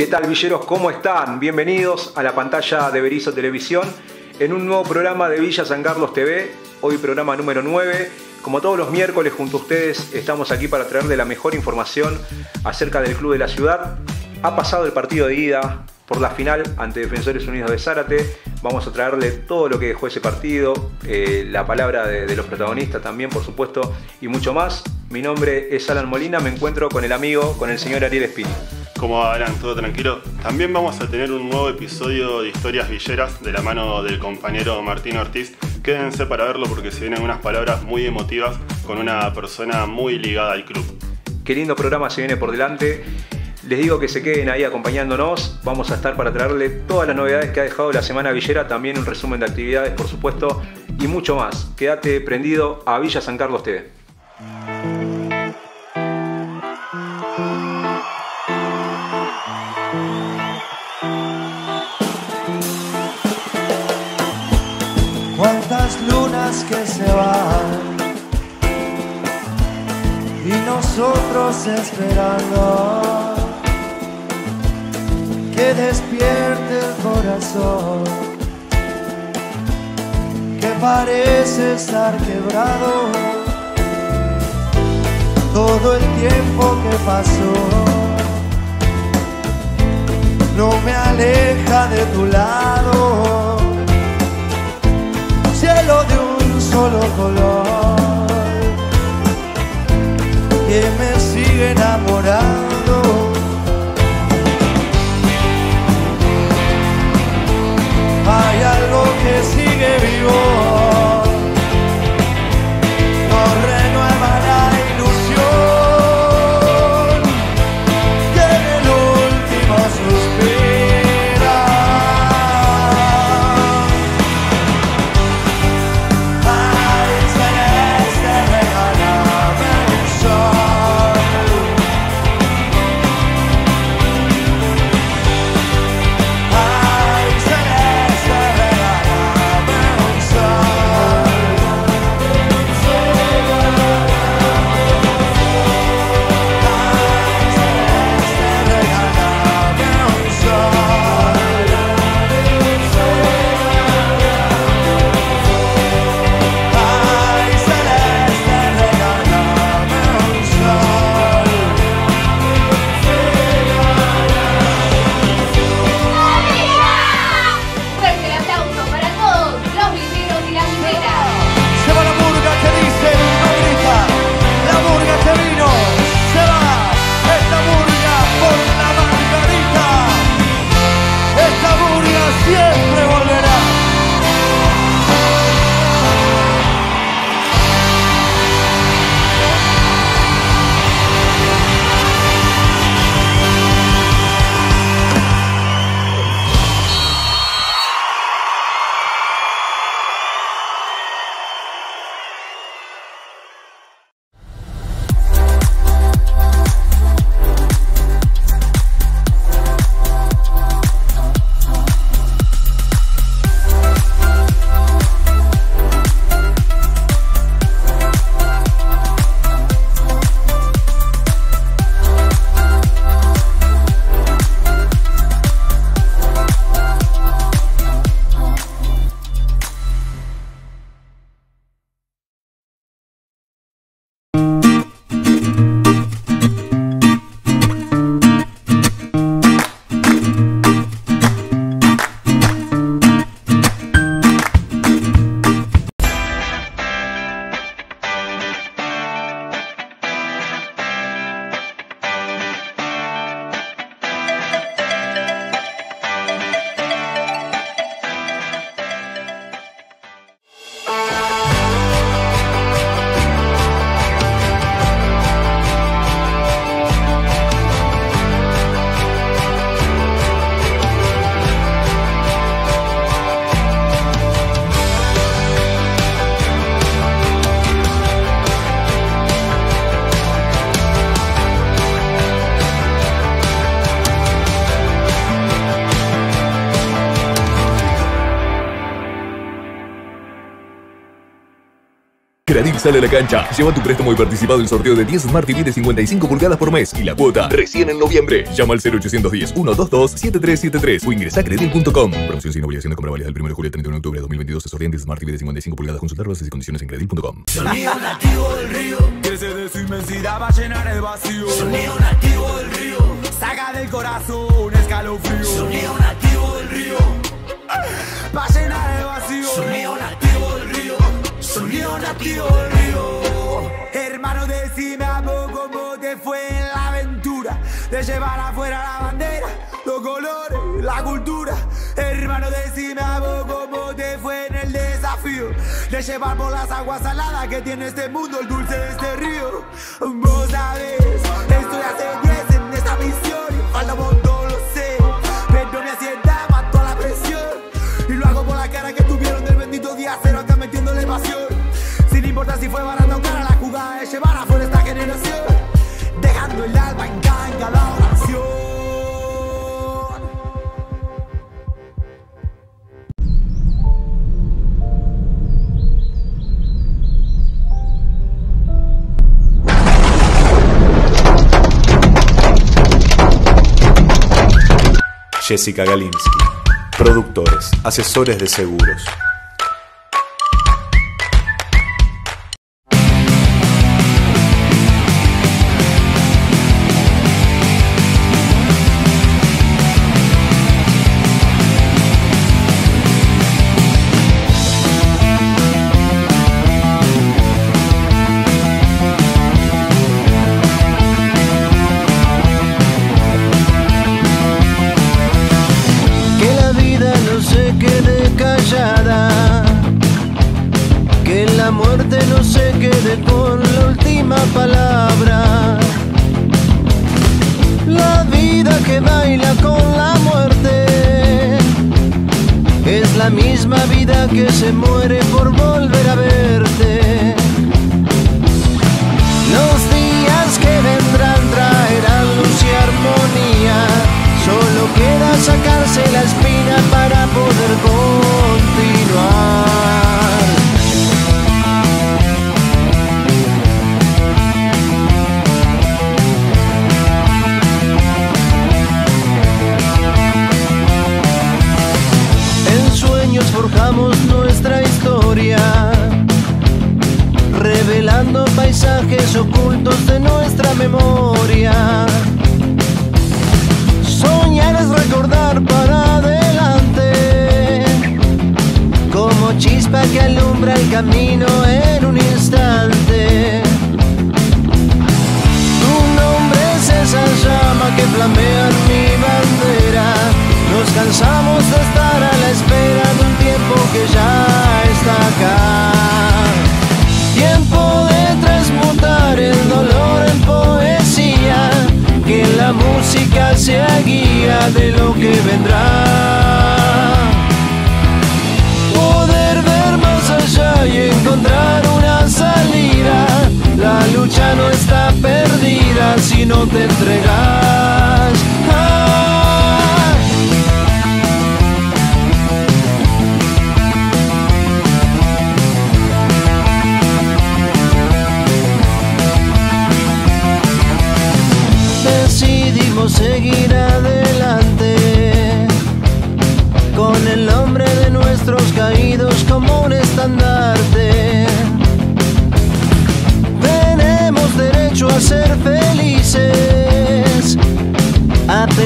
¿Qué tal, villeros? ¿Cómo están? Bienvenidos a la pantalla de Berizo Televisión en un nuevo programa de Villa San Carlos TV, hoy programa número 9. Como todos los miércoles junto a ustedes estamos aquí para traerle la mejor información acerca del club de la ciudad. Ha pasado el partido de ida por la final ante Defensores Unidos de Zárate. Vamos a traerle todo lo que dejó ese partido, eh, la palabra de, los protagonistas también, por supuesto, y mucho más. Mi nombre es Alan Molina, me encuentro con el amigo, con el señor Ariel Espini. ¿Cómo va, Alan? ¿Todo tranquilo? También vamos a tener un nuevo episodio de Historias Villeras de la mano del compañero Martín Ortiz. Quédense para verlo porque se vienen unas palabras muy emotivas con una persona muy ligada al club. Qué lindo programa se viene por delante. Les digo que se queden ahí acompañándonos. Vamos a estar para traerle todas las novedades que ha dejado la semana Villera, también un resumen de actividades, por supuesto, y mucho más. Quédate prendido a Villa San Carlos TV. Nosotros esperando. Que despierte el corazón. Que parece estar quebrado. Todo el tiempo que pasó. No me aleja de tu lado. Cielo de un solo color que me sigue enamorando. Sale a la cancha. Lleva tu préstamo y participa del sorteo de 10 Smart TV de 55 pulgadas por mes y la cuota recién en noviembre. Llama al 0810 122 7373 o ingresa a credit.com. Promoción sin obligación de compra válida del 1 de julio al 31 de octubre de 2022. Se sortean 10 Smart TV de 55 pulgadas. Consultar bases y condiciones en credit.com. Sonido nativo del río, que se de su inmensidad va a llenar el vacío. Sonido nativo del río, saca del corazón escalofrío. Sonido nativo del río, va a llenar el vacío. Sonido nativo río. Hermano, decime a cómo te fue la aventura de llevar afuera la bandera, los colores, la cultura. Hermano, decime a cómo te fue en el desafío de llevar por las aguas saladas que tiene este mundo, el dulce de este río. Vos sabés, estoy hace Si fue barato o cara, la jugada es llevar afuera esta generación. Dejando el alma en cada, en oración. Jessica Galinsky. Productores, asesores de seguros. Música sea guía de lo que vendrá. Poder ver más allá y encontrar una salida. La lucha no está perdida si no te entregas. Ah.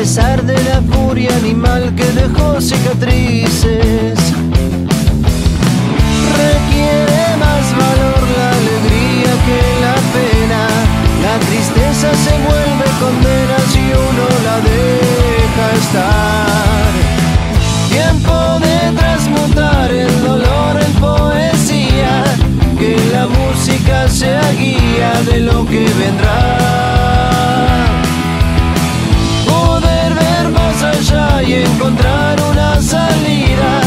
Pesar de la furia animal que dejó cicatrices. Requiere más valor la alegría que la pena. La tristeza se vuelve condena si uno la deja estar. Tiempo de transmutar el dolor en poesía. Que la música sea guía de lo que vendrá. Encontrar una salida.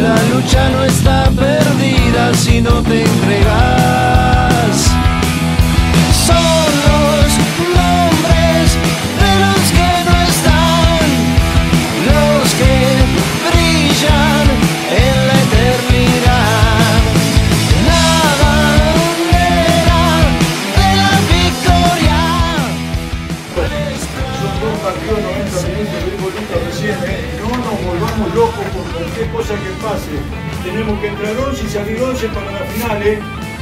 La lucha no está perdida si no te entregas. Salir 11 para la final, ¿eh?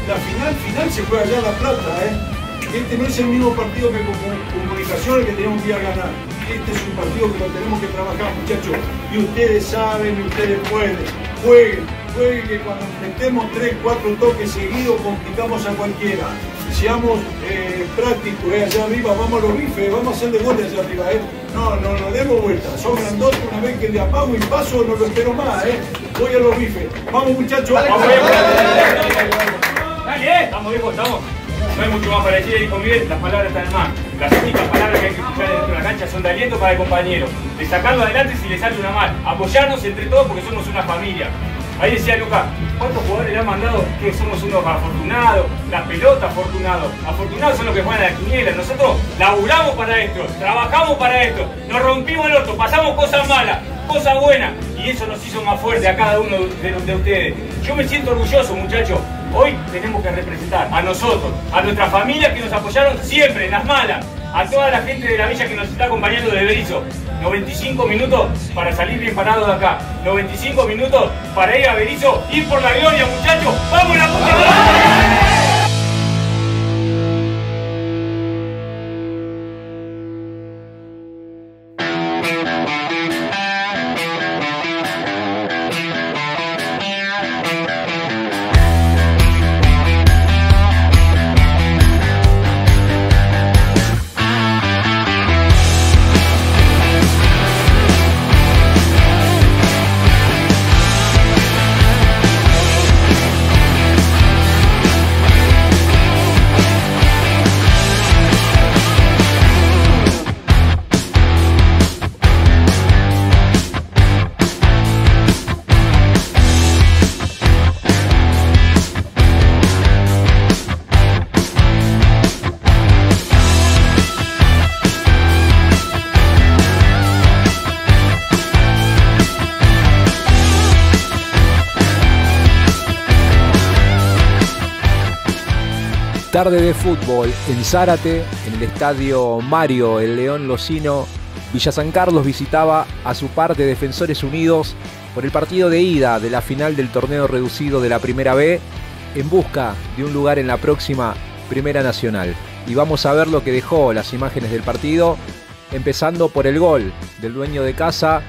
La final, final se juega allá en La Plata, ¿eh? Este no es el mismo partido que con comunicación el que tenemos que ir a ganar. Este es un partido que lo tenemos que trabajar, muchachos. Y ustedes saben y ustedes pueden. Jueguen, jueguen que cuando metemos 3, 4 toques seguidos complicamos a cualquiera seamos eh, prácticos eh, allá arriba, vamos a los bifes, vamos a hacer de goles allá arriba. No, no, no demos vuelta, son grandotes, una vez que le apago y paso no lo espero más. Eh. Voy a los bifes. Vamos muchachos. Vamos, Dale, eh. Vamos, viejo, estamos. No hay mucho más para decir, dijo Miguel, las palabras están más. Las únicas palabras que hay que escuchar dentro de la cancha son de aliento para el compañero, de sacarlo adelante si le sale una mal, apoyarnos entre todos porque somos una familia. Ahí decía Lucas, ¿cuántos jugadores le han mandado que somos unos afortunados? La pelota afortunados. Afortunados son los que juegan a la quiniela. Nosotros laburamos para esto, trabajamos para esto, nos rompimos el orto, pasamos cosas malas, cosas buenas. Y eso nos hizo más fuerte a cada uno de, de ustedes. Yo me siento orgulloso, muchachos. Hoy tenemos que representar a nosotros, a nuestras familias que nos apoyaron siempre en las malas, a toda la gente de la villa que nos está acompañando de Berizo. 95 minutos para salir bien parado de acá. 95 minutos para ir a Berizo, ir por la gloria, muchachos. ¡Vamos la puta! Tarde de fútbol en Zárate, en el estadio Mario El León Locino. Villa San Carlos visitaba a su parte Defensores Unidos por el partido de ida de la final del torneo reducido de la Primera B en busca de un lugar en la próxima Primera Nacional. Y vamos a ver lo que dejó las imágenes del partido, empezando por el gol del dueño de casa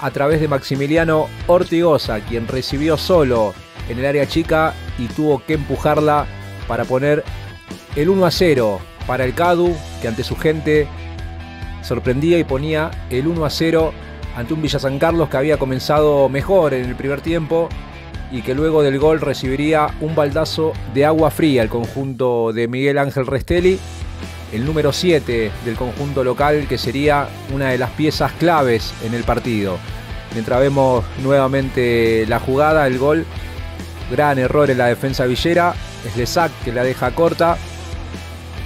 a través de Maximiliano Ortigosa, quien recibió solo en el área chica y tuvo que empujarla para poner el 1 a 0 para el Cadu, que ante su gente sorprendía y ponía el 1 a 0 ante un Villa San Carlos que había comenzado mejor en el primer tiempo y que luego del gol recibiría un baldazo de agua fría el conjunto de Miguel Ángel Restelli, el número 7 del conjunto local que sería una de las piezas claves en el partido. Mientras vemos nuevamente la jugada, el gol, gran error en la defensa villera, Slesak que la deja corta.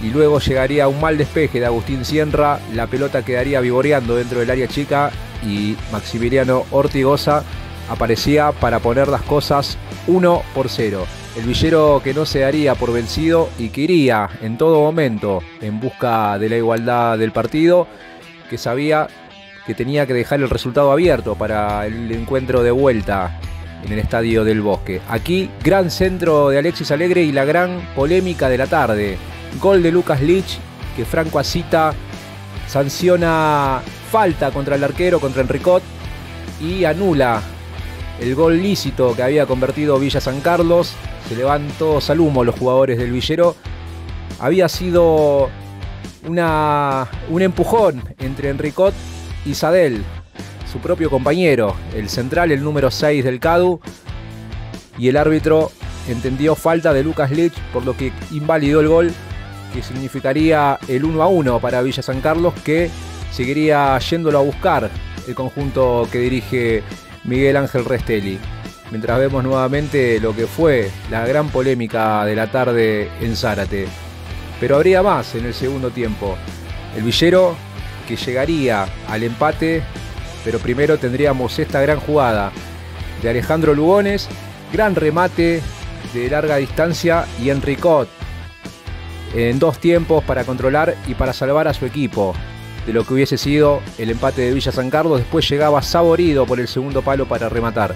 Y luego llegaría un mal despeje de Agustín Sierra. La pelota quedaría vivoreando dentro del área chica. Y Maximiliano Ortigosa aparecía para poner las cosas 1 por 0. El villero que no se daría por vencido y que iría en todo momento en busca de la igualdad del partido, que sabía que tenía que dejar el resultado abierto para el encuentro de vuelta en el Estadio del Bosque. Aquí, gran centro de Alexis Alegre y la gran polémica de la tarde. Gol de Lucas Lich, que Franco Asita sanciona falta contra el arquero, contra Enricot, y anula el gol lícito que había convertido Villa San Carlos. Se todos al humo los jugadores del Villero. Había sido una, un empujón entre Enricot y Sadel, su propio compañero, el central, el número 6 del CADU, y el árbitro entendió falta de Lucas Lich, por lo que invalidó el gol, que significaría el 1 a 1 para Villa San Carlos, que seguiría yéndolo a buscar el conjunto que dirige Miguel Ángel Restelli. Mientras vemos nuevamente lo que fue la gran polémica de la tarde en Zárate. Pero habría más en el segundo tiempo. El Villero que llegaría al empate pero primero tendríamos esta gran jugada de Alejandro Lugones, gran remate de larga distancia y Enricot en dos tiempos para controlar y para salvar a su equipo de lo que hubiese sido el empate de Villa San Carlos. Después llegaba Saborido por el segundo palo para rematar.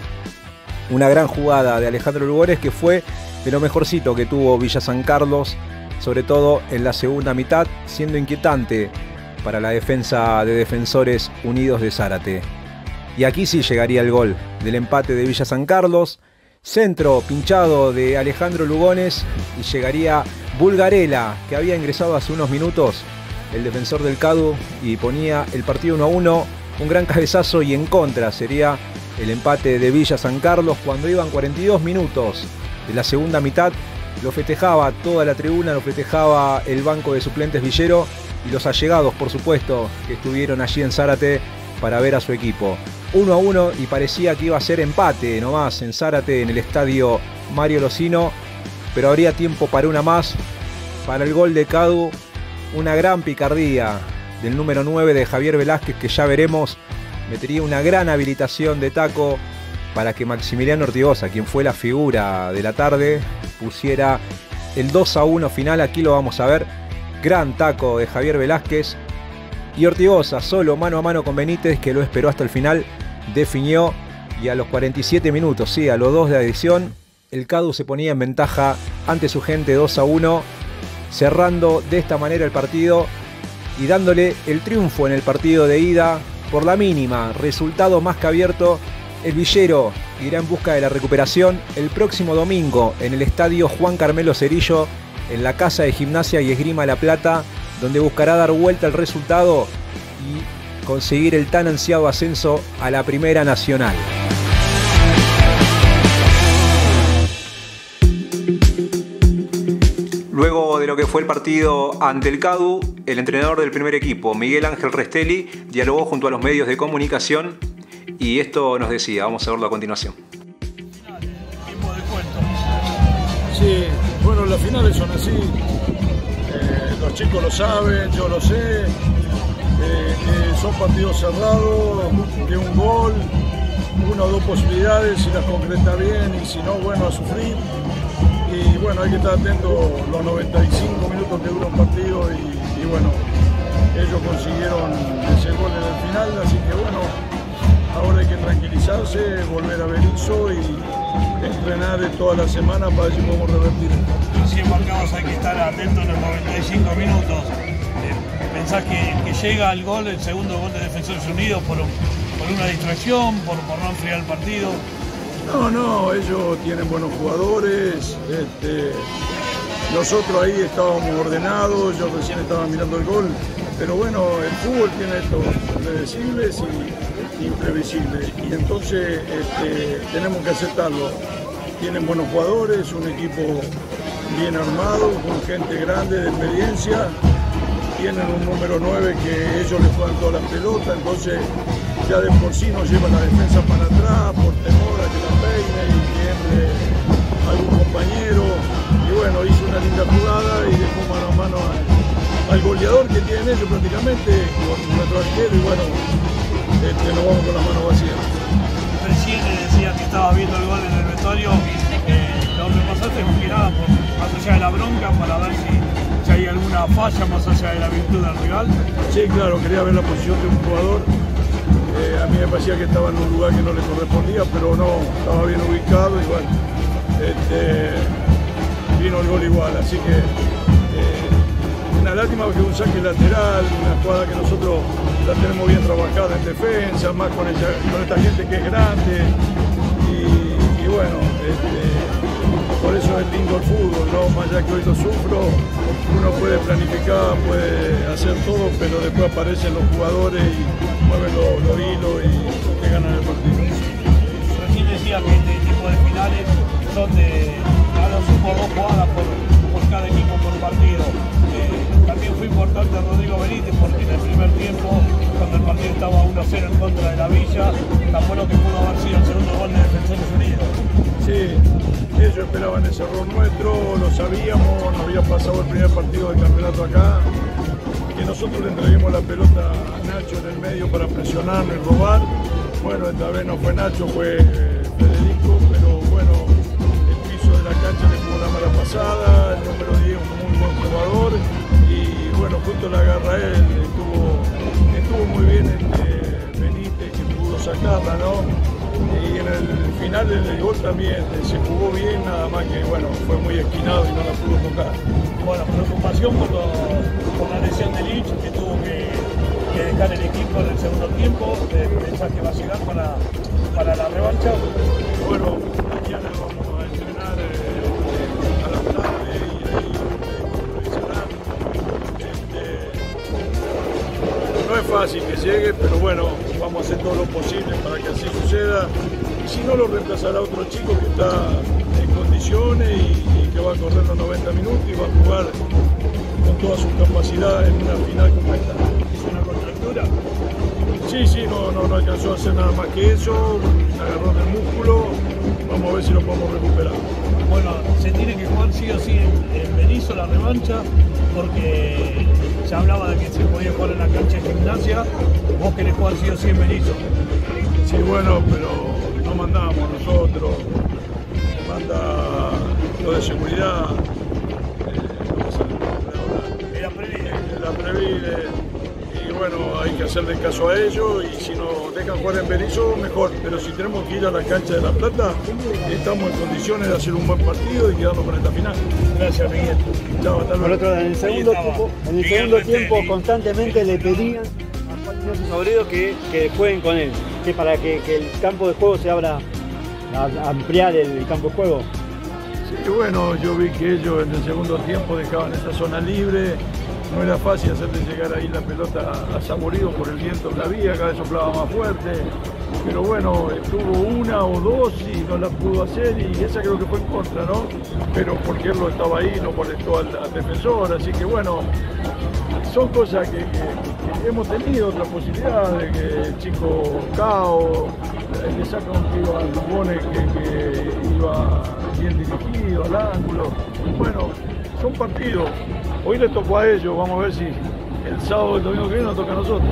Una gran jugada de Alejandro Lugones que fue de lo mejorcito que tuvo Villa San Carlos, sobre todo en la segunda mitad, siendo inquietante para la defensa de Defensores Unidos de Zárate. Y aquí sí llegaría el gol del empate de Villa San Carlos. Centro pinchado de Alejandro Lugones y llegaría Bulgarela, que había ingresado hace unos minutos, el defensor del CADU, y ponía el partido 1 a 1. Un gran cabezazo y en contra sería el empate de Villa San Carlos cuando iban 42 minutos de la segunda mitad. Lo festejaba toda la tribuna, lo festejaba el banco de suplentes Villero y los allegados, por supuesto, que estuvieron allí en Zárate para ver a su equipo. 1 a 1 y parecía que iba a ser empate nomás en Zárate en el estadio Mario Locino, pero habría tiempo para una más. Para el gol de Cadu, una gran picardía del número 9 de Javier Velázquez que ya veremos. Metería una gran habilitación de taco para que Maximiliano Ortigosa, quien fue la figura de la tarde, pusiera el 2 a 1 final. Aquí lo vamos a ver. Gran taco de Javier Velázquez. Y Ortigosa, solo mano a mano con Benítez, que lo esperó hasta el final, definió. Y a los 47 minutos, sí, a los dos de adición, el Cadu se ponía en ventaja ante su gente 2 a 1, cerrando de esta manera el partido y dándole el triunfo en el partido de ida por la mínima. Resultado más que abierto. El Villero irá en busca de la recuperación el próximo domingo en el estadio Juan Carmelo Cerillo, en la Casa de Gimnasia y Esgrima La Plata, donde buscará dar vuelta al resultado y conseguir el tan ansiado ascenso a la Primera Nacional. Luego de lo que fue el partido ante el CADU, el entrenador del primer equipo, Miguel Ángel Restelli, dialogó junto a los medios de comunicación y esto nos decía, vamos a verlo a continuación. Las finales son así, eh, los chicos lo saben, yo lo sé, eh, son partidos cerrados, de un gol, una o dos posibilidades, si las concreta bien y si no, bueno, a sufrir. Y bueno, hay que estar atento los 95 minutos que dura un partido y, y bueno, ellos consiguieron ese gol en el final, así que bueno, ahora hay que tranquilizarse, volver a Berizo y entrenar toda la semana para ver si podemos revertir. Recién marcados hay que estar atentos en los 95 minutos. Eh, ¿Pensás que, que llega el gol, el segundo gol de Defensores Unidos por, por una distracción, por, por no enfriar el partido? No, no, ellos tienen buenos jugadores. Este, nosotros ahí estábamos ordenados, yo recién estaba mirando el gol, pero bueno, el fútbol tiene estos predecibles y imprevisibles. Y entonces este, tenemos que aceptarlo. Tienen buenos jugadores, un equipo bien armado, con gente grande de experiencia. Tienen un número 9 que ellos les juegan toda la pelota, entonces ya de por sí nos llevan la defensa para atrás por temor a que la peine y que entre algún compañero. Y bueno, hizo una linda jugada y dejó mano a mano al, al goleador que tienen ellos prácticamente, con nuestro arquero y bueno, este, nos vamos con las manos vacías. Recién decía que estaba viendo el gol en el vestuario. Eh, lo que pasaste más que nada por, más allá de la bronca para ver si, si hay alguna falla más allá de la virtud del rival. Sí, claro, quería ver la posición de un jugador. Eh, a mí me parecía que estaba en un lugar que no le correspondía, pero no, estaba bien ubicado y bueno, este, vino el gol igual, así que eh, una lástima porque un saque lateral, una jugada que nosotros la tenemos bien trabajada en defensa, más con, esta, gente que es grande y, bueno, este, por eso es lindo el fútbol, ¿no? Más allá que hoy lo sufro, uno puede planificar, puede hacer todo, pero después aparecen los jugadores y mueven los, los hilos y te ganan el partido. Recién decía que este tipo de finales son de cada sumo dos jugadas por, por cada equipo por partido. Fue importante Rodrigo Benítez porque en el primer tiempo, cuando el partido estaba 1-0 en contra de la Villa, tan bueno que pudo haber sido el segundo gol de Defensores Unidos. Sí, ellos esperaban ese error nuestro, lo sabíamos, nos había pasado el primer partido del campeonato acá, que nosotros le entreguemos la pelota a Nacho en el medio para presionarlo y robar. Bueno, esta vez no fue Nacho, fue eh, Federico, pero bueno, el piso de la cancha le jugó una mala pasada, el número 10 un muy buen jugador bueno, justo la agarra él, estuvo, estuvo muy bien este Benítez que pudo sacarla, ¿no? y en el final del gol también se jugó bien, nada más que bueno, fue muy esquinado y no la pudo tocar. Bueno, preocupación por, lo- por la lesión de Lich, que tuvo que, dejar el equipo en el segundo tiempo, de pensar que va a llegar para, para la revancha. Bueno, es fácil que llegue, pero bueno, vamos a hacer todo lo posible para que así suceda. Y si no, lo reemplazará otro chico que está en condiciones y, y que va a correr los 90 minutos y va a jugar con toda su capacidad en una final completa. Es una contractura. Sí, sí, no, no, no alcanzó a hacer nada más que eso, un agarrón del músculo, vamos a ver si lo podemos recuperar. Bueno, se tiene que jugar sí o sí en, en Berizo la revancha, porque se hablaba de que se podía jugar en la cancha de gimnasia. Vos querés jugar sí o sí en Berizo. Sí, bueno, pero no mandamos nosotros, manda lo de seguridad, eh, no la Previde, y bueno, hay que hacerle caso a ellos y si nos dejan jugar en Berizo, mejor, pero si tenemos que ir a la cancha de La Plata, estamos en condiciones de hacer un buen partido y quedarnos con esta final. Gracias, Miguel. Chao, hasta Por luego. otro en el segundo tiempo, en el Miguel segundo Retelli. tiempo constantemente le pedían a Juan Ignacio que, que jueguen con él, que para que, que el campo de juego se abra a, a ampliar el, campo de juego. Sí, bueno, yo vi que ellos en el segundo tiempo dejaban esa zona libre. No era fácil hacerle llegar ahí la pelota a Zamorido por el viento que había, cada vez soplaba más fuerte. Pero bueno, tuvo una o dos y no la pudo hacer y esa creo que fue en contra, ¿no? Pero porque él no estaba ahí, no molestó al, al defensor, así que bueno, son cosas que, hemos tenido otra posibilidad de que el chico Cao le saca un tiro al Lugones que iba bien dirigido al ángulo. Bueno, son partidos. Hoy les tocó a ellos, vamos a ver si el sábado o el domingo que viene nos toca a nosotros.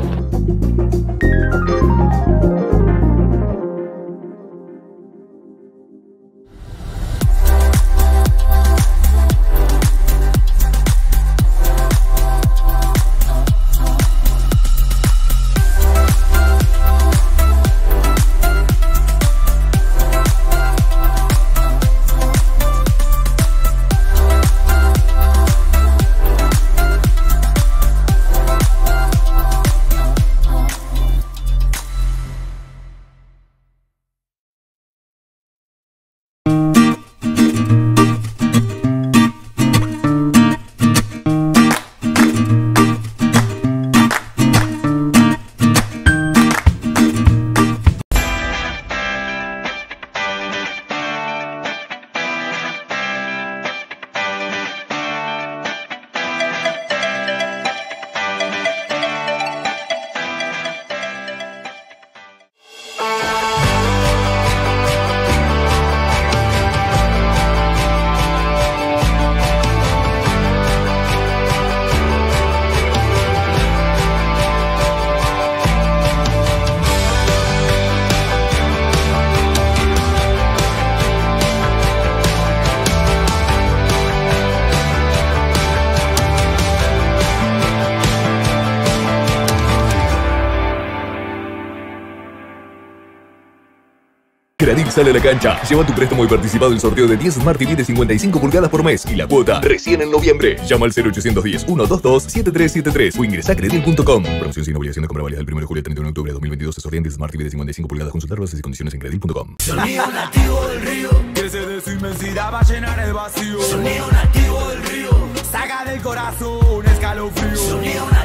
Credit sale a la cancha. Lleva tu préstamo y participa del sorteo de 10 Smart TV de 55 pulgadas por mes y la cuota recién en noviembre. Llama al 0810-122-7373 o ingresa a credil.com. Promoción sin obligación de compra válida del 1 de julio al 31 de octubre de 2022. Se sortea en 10 Smart TV de 55 pulgadas. Consultar bases y condiciones en credil.com. Sonido nativo del río, crece de su inmensidad va a llenar el vacío. Sonido nativo del río, saca del corazón escalofrío. Sonido nativo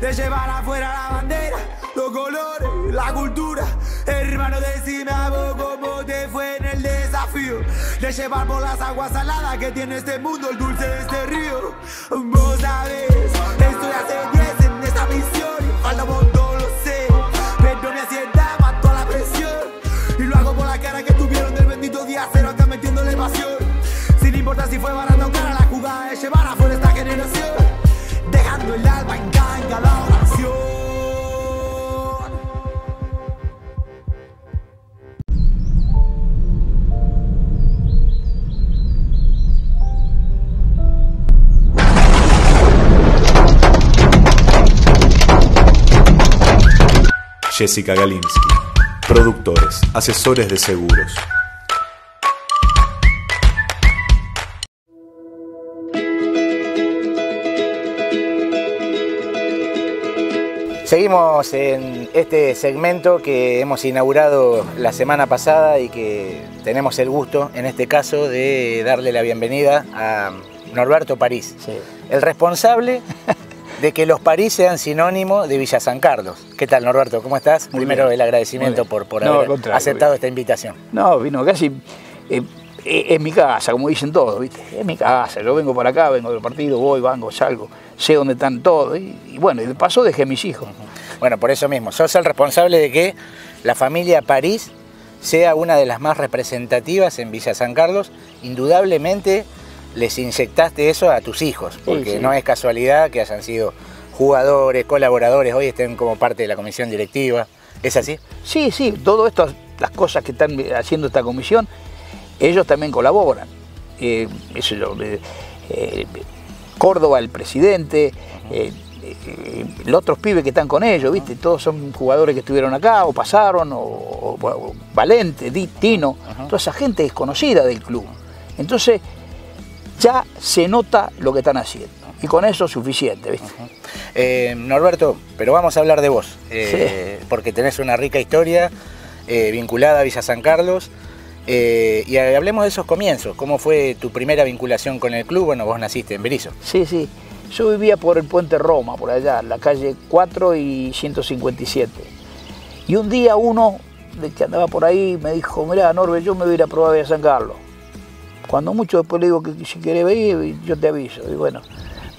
de llevar afuera la bandera, los colores, la cultura. Hermano, decime a poco cómo te fue en el desafío de llevar por las aguas saladas que tiene este mundo, el dulce de este río. Vos sabés, estoy hace 10 en esta misión y falta un lo sé. Pero me asienta, mató la presión y lo hago por la cara que tuvieron del bendito día cero acá metiéndole pasión. Sin importar si fue barato o cara, la jugada de llevar afuera esta generación, Jessica Galinsky. Productores, asesores de seguros, Seguimos en este segmento que hemos inaugurado la semana pasada y que tenemos el gusto, en este caso, de darle la bienvenida a Norberto París, el responsable de que los París sean sinónimo de Villa San Carlos. ¿Qué tal, Norberto? ¿Cómo estás? Primero bien. el agradecimiento por, por No, haber aceptado esta invitación. No, vino casi. eh, es mi casa, como dicen todos, ¿viste? Es mi casa. Yo vengo por acá, vengo del partido, voy, vengo, salgo, sé dónde están todos. Y, y bueno, y de paso dejé a mis hijos. Bueno, por eso mismo, sos el responsable de que la familia París sea una de las más representativas en Villa San Carlos. Indudablemente les inyectaste eso a tus hijos, porque sí. no es casualidad que hayan sido jugadores, colaboradores, hoy estén como parte de la comisión directiva. ¿Es así? Sí, sí, todo esto, las cosas que están haciendo esta comisión, ellos también colaboran. Eh, eso yo, eh, Córdoba, el presidente, eh, eh, los otros pibes que están con ellos, ¿viste? Todos son jugadores que estuvieron acá o pasaron, o, o- o Valente, Tino, toda esa gente es conocida del club. Entonces, ya se nota lo que están haciendo. Y con eso es suficiente, ¿viste? Eh, Norberto, pero vamos a hablar de vos, eh, porque tenés una rica historia eh, vinculada a Villa San Carlos. Eh, y hablemos de esos comienzos. ¿Cómo fue tu primera vinculación con el club? Bueno, vos naciste en Berizo. Sí, sí. Yo vivía por el puente Roma, por allá, la calle 4 y 157. Y un día uno de que andaba por ahí me dijo, mirá, Norbe, yo me voy a ir a probar a San Carlos. Cuando mucho después le digo que si querés venir, yo te aviso. Y bueno,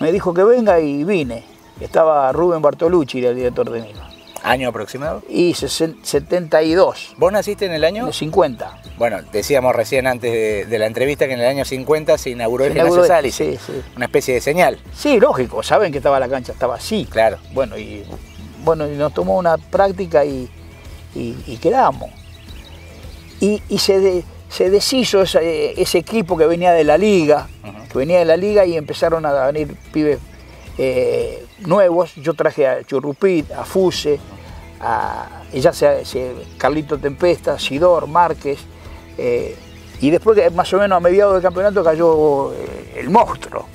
me dijo que venga y vine. Estaba Rubén Bartolucci, el director de Nilo. ¿Año aproximado? Y sesen- 72. ¿Vos naciste en el año? De 50. Bueno, decíamos recién antes de, de la entrevista que en el año 50 se inauguró el Se gimnasio sí, sí. Una especie de señal. Sí, lógico, saben que estaba la cancha, estaba así. Claro. Bueno, y bueno, y nos tomó una práctica y, y- y quedamos. Y, y se, de- se deshizo ese, ese equipo que venía de la liga, que venía de la liga y empezaron a venir pibes eh, nuevos. Yo traje a Churrupit, a Fuse, a ya sea se- Carlito Tempesta, Sidor, Márquez. eh, y después, más o menos a mediados del campeonato, cayó eh, el monstruo,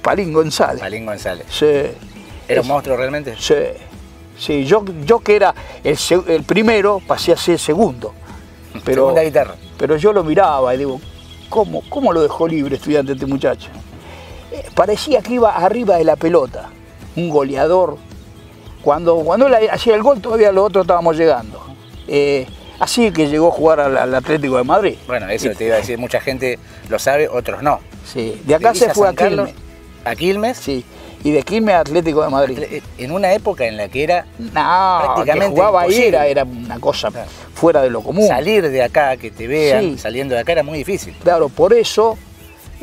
Palín González. Palín González. Sí. ¿Era un monstruo realmente? Sí, sí yo, yo que era el, el primero, pasé a ser segundo. Pero, Segunda guitarra. Pero yo lo miraba y digo, ¿cómo, cómo lo dejó libre estudiante este muchacho? Parecía que iba arriba de la pelota, un goleador. Cuando, cuando él hacía el gol todavía los otros estábamos llegando. Eh, así que llegó a jugar al, al Atlético de Madrid. Bueno, eso te iba a decir, mucha gente lo sabe, otros no. Sí, de acá se fue a Carlos Quilmes. ¿A Quilmes? Sí, y de Quilmes a Atlético de Madrid. En una época en la que era No, prácticamente que jugaba ahí era, era una cosa fuera de lo común. Salir de acá, que te vean Sí. saliendo de acá era muy difícil. Claro, por eso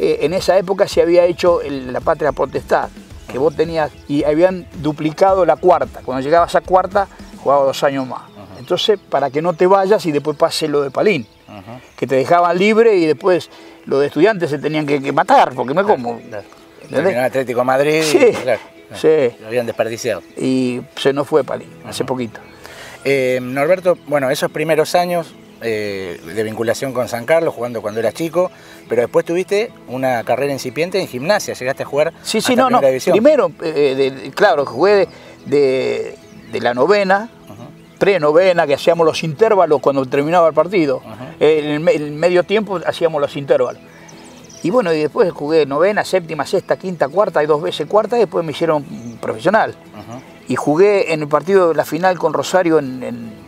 eh, en esa época se había hecho el- la patria potestad, que vos tenías, y habían duplicado la cuarta. Cuando llegabas a cuarta, jugaba dos años más. Entonces, para que no te vayas y después pase lo de Palín, que te dejaban libre y después los de estudiantes se tenían que, que matar, porque me como. Terminó Atlético de Madrid. Sí, y, claro, sí. Lo habían desperdiciado. Y se nos fue Palín, hace poquito. Eh, Norberto, bueno, esos primeros años eh, de vinculación con San Carlos, jugando cuando eras chico, pero después tuviste una carrera incipiente en gimnasia, llegaste a jugar Sí, sí, no, no. primera división. Primero, eh, de- claro, jugué de, la novena, pre-novena, que hacíamos los intervalos cuando terminaba el partido. Eh, en el, me- el medio tiempo hacíamos los intervalos. Y bueno, y después jugué novena, séptima, sexta, quinta, cuarta y dos veces cuarta, y después me hicieron profesional. Y jugué en el partido de la final con Rosario, en, en- eh,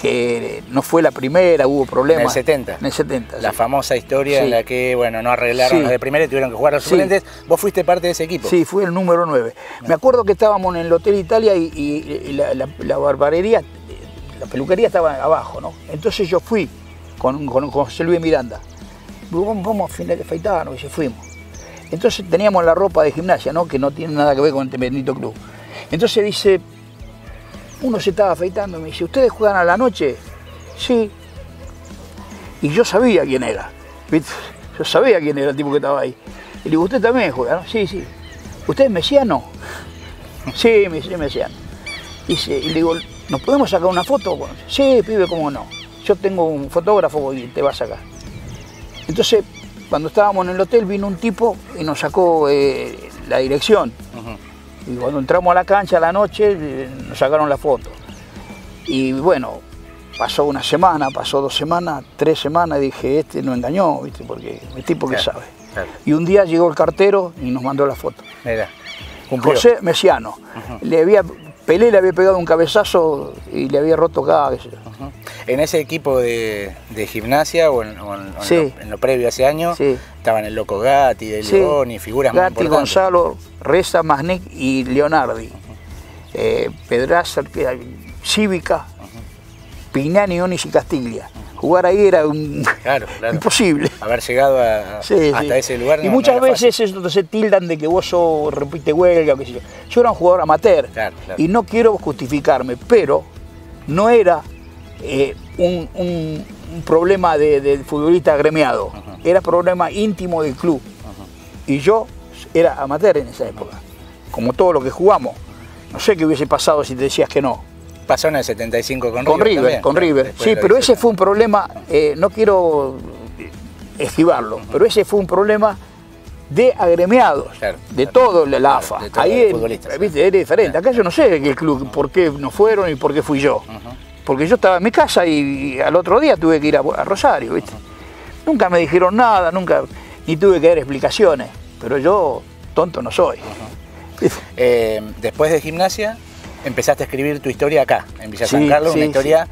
que no fue la primera, hubo problemas. En el 70. En el 70. La sí. famosa historia Sí. en la que, bueno, no arreglaron Sí. los de primera y tuvieron que jugar los suplentes. Vos fuiste parte de ese equipo. Sí, fui el número 9. Me acuerdo que estábamos en el Hotel Italia y, la, la- la barbarería, la peluquería estaba abajo, ¿no? Entonces yo fui con, con, con José Luis Miranda. Vamos, vamos a final de afeitarnos y se fuimos. Entonces teníamos la ropa de gimnasia, ¿no? Que no tiene nada que ver con el bendito club. Entonces dice, uno se estaba afeitando y me dice, ¿ustedes juegan a la noche? Sí. Y yo sabía quién era. Yo sabía quién era el tipo que estaba ahí. Y le digo, ¿usted también juega? no?". Sí, sí. ¿Usted es mesiano? Sí, me soy mesiano. Dice, y le digo, ¿nos podemos sacar una foto? Sí, pibe, cómo no. Yo tengo un fotógrafo y te va a sacar. Entonces, cuando estábamos en el hotel, vino un tipo y nos sacó eh, la dirección. Y cuando entramos a la cancha a la noche, eh, nos sacaron la foto. Y bueno, pasó una semana, pasó dos semanas, tres semanas, dije, este no engañó, ¿viste? Porque el tipo que Claro, sabe. claro. Y un día llegó el cartero y nos mandó la foto. Mira. José Mesiano. Le había, Pelé le había pegado un cabezazo y le había roto cada yo. En ese equipo de, de gimnasia o en, o en- o en Sí. lo, en lo previo hace años, estaban el Loco Gatti, De Sí. León y figuras muy Gatti, importantes. Gonzalo, Reza, Masnik y Leonardi. Eh, Pedraza, que- Cívica, Pignani, Onis y Castilla. Jugar ahí era un... Claro, claro. imposible. Haber llegado a- Sí, hasta sí. ese lugar. Y no- no muchas veces eso se tildan de que vos sos repite huelga qué sé yo. Yo era un jugador amateur Claro, y no quiero justificarme, pero no era eh, un, un- un problema de, de futbolista agremiado, era problema íntimo del club. Y yo era amateur en esa época, como todo lo que jugamos. No sé qué hubiese pasado si te decías que no. Pasó en el 75 con, Con River, también, con claro, River. Sí, pero ese fue un problema, eh, no quiero esquivarlo, pero ese fue un problema de agremiados, de todo la, AFA. de todos Ahí los eh, viste, era diferente. Acá yo no sé el club, por qué no fueron y por qué fui yo. Porque yo estaba en mi casa y, y al otro día tuve que ir a, a Rosario, ¿viste? Nunca me dijeron nada, nunca, ni tuve que dar explicaciones. Pero yo tonto no soy. Eh, después de gimnasia, empezaste a escribir tu historia acá, en Villa San Sí, Carlos, sí, una historia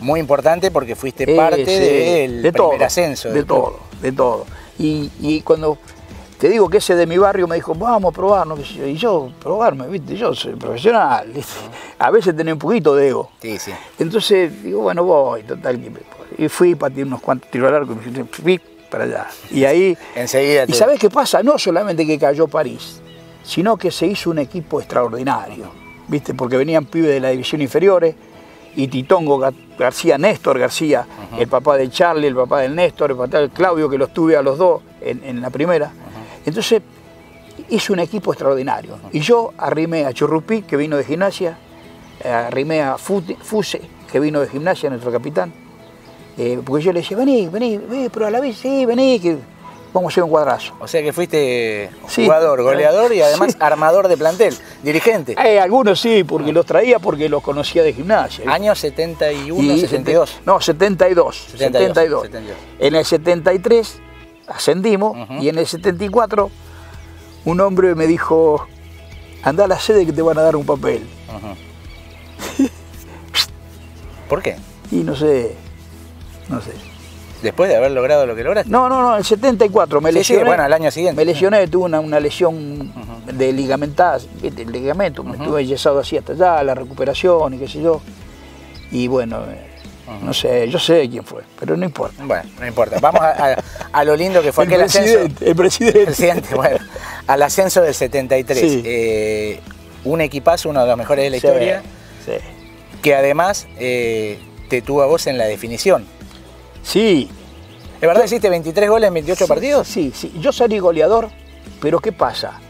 muy importante porque fuiste Eh, parte del de primer todo, ascenso. De todo, de todo. Y, y cuando te digo que ese de mi barrio me dijo, vamos a probarnos, y yo, probarme, ¿viste? Yo soy profesional, ¿viste? A veces tenía un poquito de ego. Sí, sí. Entonces digo, bueno, voy, total. Y fui, pateé unos cuantos tiros al arco y me fui para allá. Y ahí. Enseguida. ¿Y sabés qué pasa? No solamente que cayó París, sino que se hizo un equipo extraordinario, ¿viste? Porque venían pibes de la división inferiores y Titongo Ga- García, Néstor García, el papá de Charlie, el papá del Néstor, el papá de Claudio, que los tuve a los dos en, en la primera. Entonces hizo un equipo extraordinario. Y yo arrimé a Churrupí, que vino de gimnasia, arrimé a Fuse, que vino de gimnasia, nuestro capitán, eh, porque yo le decía, vení, vení, vení, pero a la vez, sí, vení, que vamos a hacer un cuadrazo. O sea que fuiste Sí. jugador, goleador y además Sí. armador de plantel, dirigente. Eh, algunos sí, porque los traía porque los conocía de gimnasia. Años 71, Y 62. No, 72. 72, 72. 72. En el 73 ascendimos y en el 74 un hombre me dijo, anda a la sede que te van a dar un papel. ¿Por qué? Y no sé, no sé. Después de haber logrado lo que lograste. No, no, no, el 74 me Sí, sí, lesioné. bueno, al año siguiente. Me lesioné, tuve una, una lesión de ligamentada, ¿viste? el ligamento, me tuve yesado así hasta allá, la recuperación y qué sé yo. Y bueno, eh, no sé, yo sé quién fue, pero no importa. Bueno, no importa. Vamos a, a- a lo lindo que fue El aquel ascenso. presidente, el presidente. Presidente, bueno, al ascenso del 73. Sí. Eh, un equipazo, uno de los mejores de la historia, sí. que además eh, te tuvo a vos en la definición. Sí. ¿Es verdad que hiciste 23 goles en 28 partidos? Sí, sí. Yo salí goleador, pero ¿qué pasa?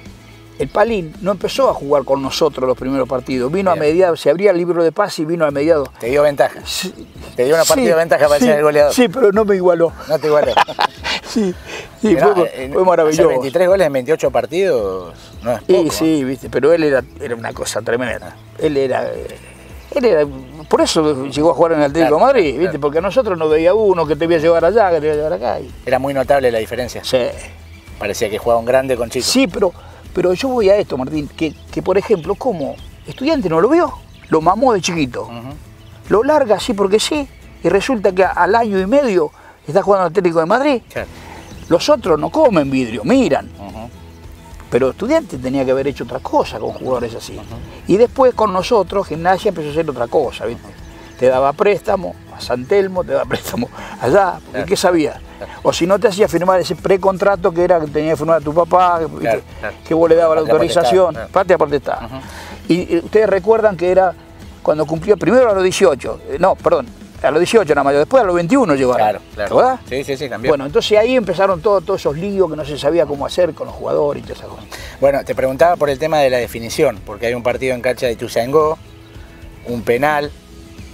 El Palín no empezó a jugar con nosotros los primeros partidos. Vino a mediados, se abría el libro de pase y vino a mediados. Te dio ventaja. Te dio una partida Sí, de ventaja para sí, ser el goleador. Sí, pero no me igualó. No te igualó. Sí, sí Mirá, fue, maravilloso. hacer 23 goles en 28 partidos no es Sí, poco. sí, viste, pero él era, era una cosa tremenda. Él era, eh, él era, por eso llegó a jugar en el Atlético Claro, de Madrid, viste, porque a nosotros nos veía uno que te iba a llevar allá, que te iba a llevar acá. y- Era muy notable la diferencia. Sí. Parecía que jugaba un grande con chicos. Sí, pero, pero yo voy a esto, Martín, que, que por ejemplo, como estudiante no lo vio, lo mamó de chiquito, lo larga así porque sí, y resulta que al año y medio está jugando en el Atlético de Madrid. Claro. Los otros no comen vidrio, miran. Pero estudiante tenía que haber hecho otra cosa con jugadores así. Y después con nosotros, gimnasia empezó a hacer otra cosa, ¿viste? Te daba préstamo a San Telmo, te daba préstamo allá, porque ¿qué sabía? O si no te hacía firmar ese precontrato que era que tenía que firmar a tu papá. Claro, claro. que vos le dabas la autorización, claro. patria potestad. Y eh, ustedes recuerdan que era cuando cumplió primero a los 18, eh, no, perdón, a los 18 nada más, después a los 21 llegaron. Claro, ¿Te claro. acordás? Sí, sí, sí, cambió. Bueno, entonces ahí empezaron todos, todos esos líos que no se sabía cómo hacer con los jugadores y todas esas cosas. Bueno, te preguntaba por el tema de la definición, porque hay un partido en cancha de Ituzaingó un penal,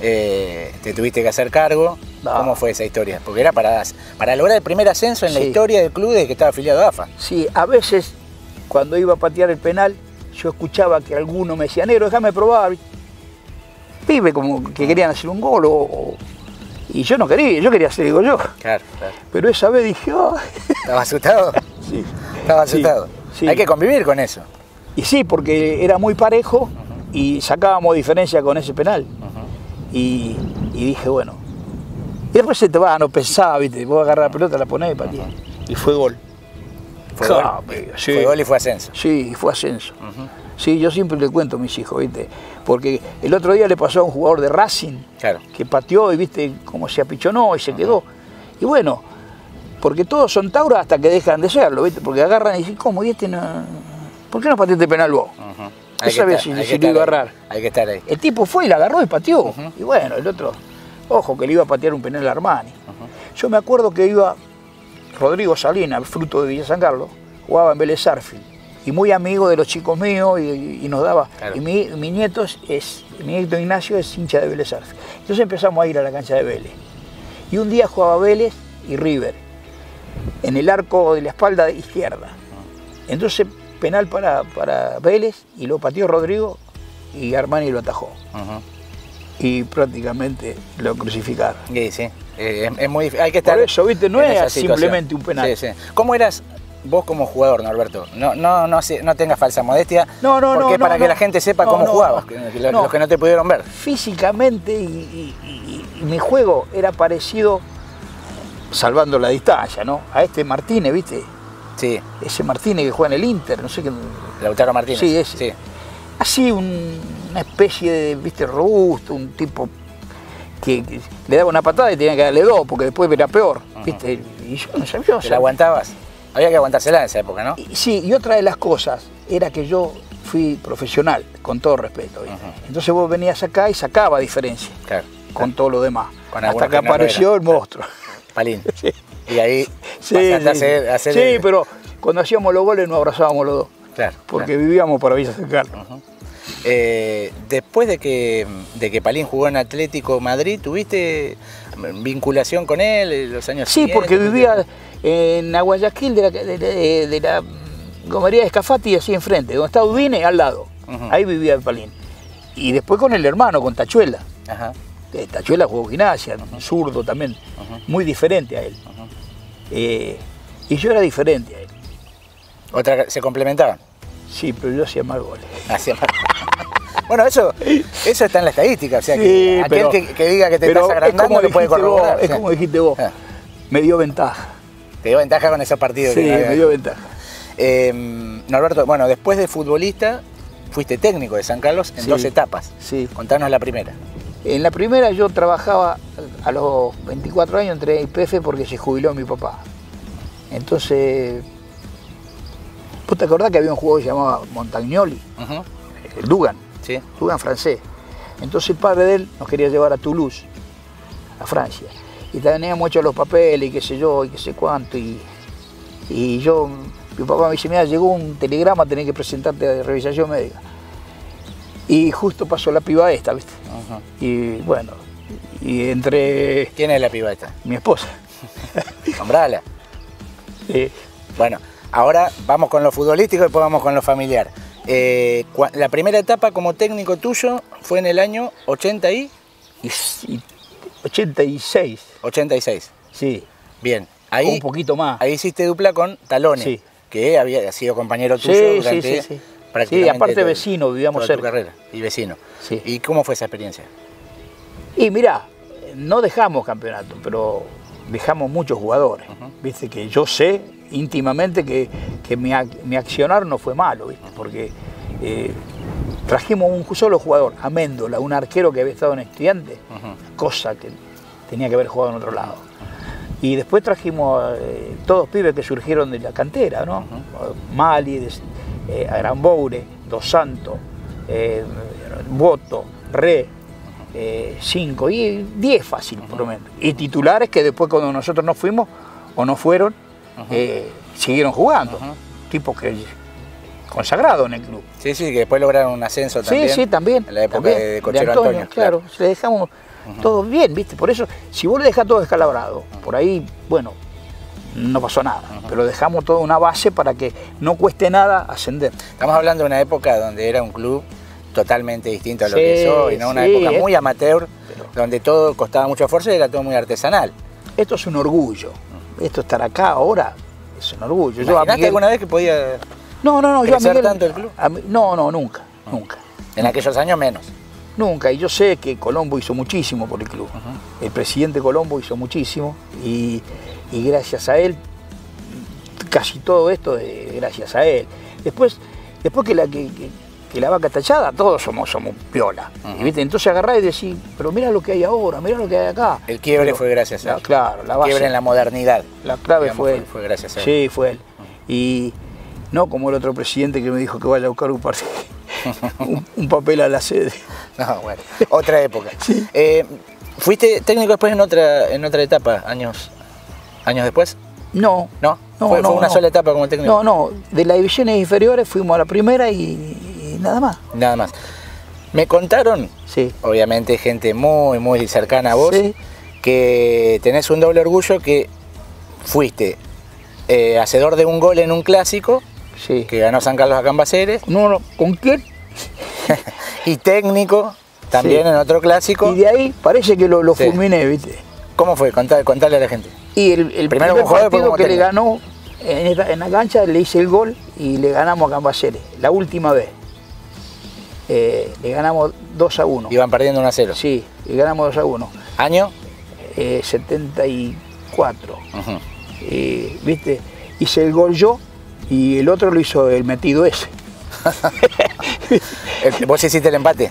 eh, te tuviste que hacer cargo. ¿Cómo fue esa historia? Porque era para, para lograr el primer ascenso en la historia del club desde que estaba afiliado a AFA. Sí, a veces cuando iba a patear el penal, yo escuchaba que alguno me decía, negro, déjame probar. Como que querían hacer un gol o- o- y yo no quería, yo quería hacer el gol yo. Claro, claro. Pero esa vez dije, "Ay". ¿Estaba asustado? Sí. Estaba asustado. sí. Hay que convivir con eso. Y sí, porque era muy parejo y sacábamos diferencia con ese penal. y, y dije, bueno. Y después se te va, no pensaba, viste, vos agarrar la pelota, la ponés y pateás. Y fue gol. Fue gol. sí. Fue gol y fue ascenso. Sí, fue ascenso. Sí, yo siempre le cuento a mis hijos, ¿viste? Porque el otro día le pasó a un jugador de Racing Claro. que pateó y viste cómo se apichonó y se quedó. Y bueno, porque todos son tauros hasta que dejan de serlo, ¿viste? Porque agarran y dicen, ¿cómo? ¿Y este no? ¿Por qué no pateaste penal vos? Hay No que sabía estar- si, hay si que lo iba a agarrar. Hay que estar ahí. El tipo fue y la agarró y pateó. Y bueno, el otro, ojo, que le iba a patear un penal a Armani. Yo me acuerdo que iba Rodrigo Salinas, fruto de Villa San Carlos, jugaba en Vélez. Y muy amigo de los chicos míos y, y nos daba. Y mi, mi nieto es, mi nieto Ignacio es hincha de Vélez Arfield. Entonces empezamos a ir a la cancha de Vélez. Y un día jugaba Vélez y River, en el arco de la espalda izquierda. Entonces, penal para, para Vélez y lo pateó Rodrigo y Armani lo atajó. Y prácticamente lo crucificaron. Sí, sí. Eh, es, es muy difícil. Hay que estar. Por eso, ¿viste? No situación. simplemente un penal. Sí, sí. ¿Cómo eras vos como jugador, Norberto? No, no, no, no tengas falsa modestia. No, no, no, Porque no, para que la gente sepa cómo jugabas, los que no te pudieron ver. Físicamente y, y- y- y mi juego era parecido, salvando la distancia, ¿no? A este Martínez, ¿viste? Sí. Ese Martínez que juega en el Inter, no sé qué. Lautaro Martínez. Sí, ese. Así un- una especie de, viste, robusto, un tipo que, que le daba una patada y tenía que darle dos, porque después era peor, viste. Y yo no sabía. ¿Te la aguantabas? Había que aguantársela en esa época, ¿no? Sí, y otra de las cosas era que yo fui profesional, con todo respeto. Entonces vos venías acá y sacaba diferencia Claro. con todo lo demás. Con Hasta que no apareció el monstruo. Palín. Y ahí Sí, a hacer, a hacer sí, el- pero cuando hacíamos los goles nos abrazábamos los dos. Claro. Porque vivíamos para Villa San Carlos. Eh, después de que, de que Palín jugó en Atlético Madrid, ¿tuviste vinculación con él en los años Sí, porque vivía en Aguayaquil de la, de, de- de la gomería de Escafati, así enfrente, donde está Udine, al lado. Ahí vivía el Palín. Y después con el hermano, con Tachuela. Ajá. Eh, Tachuela jugó gimnasia, zurdo también, muy diferente a él. Eh, y yo era diferente a él. Otra, ¿Se complementaban? Sí, pero yo hacía más goles. Hacía más- bueno, eso, eso está en la estadística. O sea, Sí, que aquel pero- que, que diga que te estás es agrandando lo puede dijiste vos, corroborar. Es como dijiste vos, Ah. me dio ventaja. Te dio ventaja con esos partidos. Sí, que me dio ventaja. Eh, Norberto, bueno, después de futbolista, fuiste técnico de San Carlos en Sí. dos etapas. Sí. Contanos la primera. En la primera yo trabajaba a los 24 años entré a IPF porque se jubiló mi papá. Entonces, ¿vos te acordás que había un jugador que se llamaba Montagnoli? Ujú. El Dugan. Sí. Dugan francés. Entonces el padre de él nos quería llevar a Toulouse, a Francia. Y teníamos hecho los papeles y qué sé yo, y qué sé cuánto. Y, y yo, mi papá me dice, mira, llegó un telegrama, tenés que presentarte a revisación médica. Y justo pasó la piba esta, ¿viste? Y bueno, y entre ¿Quién es la piba esta? mi esposa. Nombrala. eh, Bueno, ahora vamos con lo futbolístico y después vamos con lo familiar. Eh, la primera etapa como técnico tuyo fue en el año 80 y y, y 86, 86. sí. Bien. Ahí, un poquito más. ahí hiciste dupla con Talone, Sí. que había sido compañero tuyo Sí, durante sí, sí. prácticamente Sí, aparte todo- vecino, vivíamos toda tu cerca. carrera. Y vecino. Sí. ¿Y cómo fue esa experiencia? Y mirá, no dejamos campeonato, pero dejamos muchos jugadores. Viste que yo sé íntimamente que, que mi, mi accionar no fue malo, ¿viste? porque eh, trajimos un solo jugador, Améndola, un arquero que había estado en estudiante, cosa que tenía que haber jugado en otro lado. Y después trajimos eh, todos pibes que surgieron de la cantera, ¿no? Mali, des- eh, Aramboure, Dos Santos, eh, Boto, Re, eh, cinco y 10 fácil por lo menos. Y titulares que después cuando nosotros nos fuimos o no fueron, eh, siguieron jugando. Tipos que consagrado en el club. Sí, sí, que después lograron un ascenso también. Sí, sí, también. En la época también, de Cochero Antonio. claro. Si le dejamos todo bien, ¿viste? Por eso, si vos le dejás todo descalabrado, por ahí, bueno, no pasó nada. Pero dejamos toda una base para que no cueste nada ascender. Estamos hablando de una época donde era un club totalmente distinto a lo Sí, que es hoy, ¿no? Una sí, época muy amateur, donde todo costaba mucho esfuerzo y era todo muy artesanal. Esto es un orgullo. Esto estar acá ahora es un orgullo. Yo a ¿Imaginaste Miguel- alguna vez que podía No, no, no, yo a Miguel- tanto el club? a no, no, nunca, nunca. En aquellos años menos. Nunca, y yo sé que Colombo hizo muchísimo por el club. El presidente Colombo hizo muchísimo y, y gracias a él, casi todo esto es gracias a él. Después, después que la, que, que- que la vaca está echada, todos somos, somos piola. Y, ¿viste? Entonces agarrás y decís, pero mira lo que hay ahora, mira lo que hay acá. El quiebre Pero- fue gracias a él. Claro, la El base. quiebre en la modernidad. La clave digamos, fue él. Fue gracias a él. Sí, fue él. Y no como el otro presidente que me dijo que vaya a buscar un, par- un, un papel a la sede. No, bueno, otra época. Eh, ¿Fuiste técnico después en otra, en otra etapa, años, años después? No. ¿No? No, ¿Fue, no, fue una no. sola etapa como técnico? No, no, de las divisiones inferiores fuimos a la primera y nada más. Nada más. Me contaron, sí. obviamente gente muy, muy cercana a vos, que tenés un doble orgullo que fuiste eh, hacedor de un gol en un clásico, que ganó San Carlos a Cambaceres. No, no, ¿con quién? y técnico también Sí. en otro clásico. Y de ahí parece que lo, lo Sí. fulminé, ¿viste? ¿Cómo fue? Contale, contale a la gente. Y el, el Primero primer jugador, partido que le ganó en, esta- en la cancha le hice el gol y le ganamos a Cambaceres, la última vez. Eh, le ganamos 2 a 1. Iban perdiendo 1 a 0. Sí, le ganamos 2 a 1. ¿Año? Eh, 74. Y, ¿Viste? Hice el gol yo y el otro lo hizo el metido ese. ¿Vos hiciste el empate?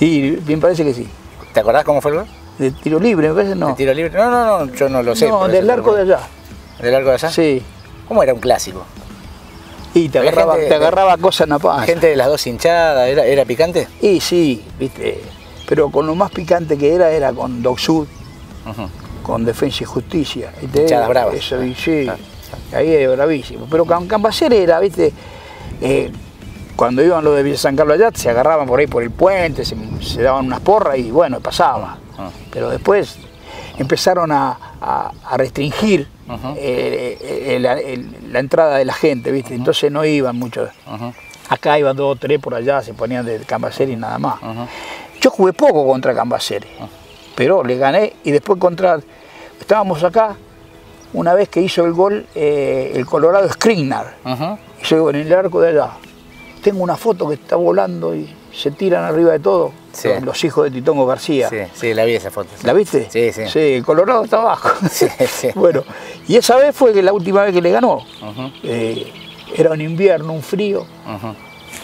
Y me parece que sí. ¿Te acordás cómo fue el gol? De tiro libre, me parece no. ¿De tiro libre? No, no, no, yo no lo sé. No, del arco de allá. ¿Del arco de allá? Sí. ¿Cómo era un clásico? Y te agarraba, gente- te agarraba cosas en la panza. Gente de las dos hinchadas, ¿era, era picante? Y sí, viste. Pero con lo más picante que era, era con Doc Sud, con Defensa y Justicia. Hinchadas bravas. Eso, sí, ahí es bravísimo. Pero con Cambacer era, viste, eh, cuando iban los de Villa San Carlos allá, se agarraban por ahí por el puente, se, se daban unas porras y bueno, pasaba. Ah. Pero después empezaron a, a- a restringir eh, el- el- la entrada de la gente, ¿viste? Entonces no iban muchos. Acá iban dos o tres por allá, se ponían de Cambaceres y nada más. Yo jugué poco contra Cambaceres, pero le gané y después contra. Estábamos acá, una vez que hizo el gol eh, el Colorado Skriniar, hizo el gol en el arco de allá. Tengo una foto que está volando y se tiran arriba de todo. Sí. Los, los hijos de Titongo García. Sí, sí, la vi esa foto. ¿La viste? Sí, sí. Sí, el Colorado está abajo. Sí, sí. bueno, y esa vez fue la última vez que le ganó. Eh, era un invierno, un frío.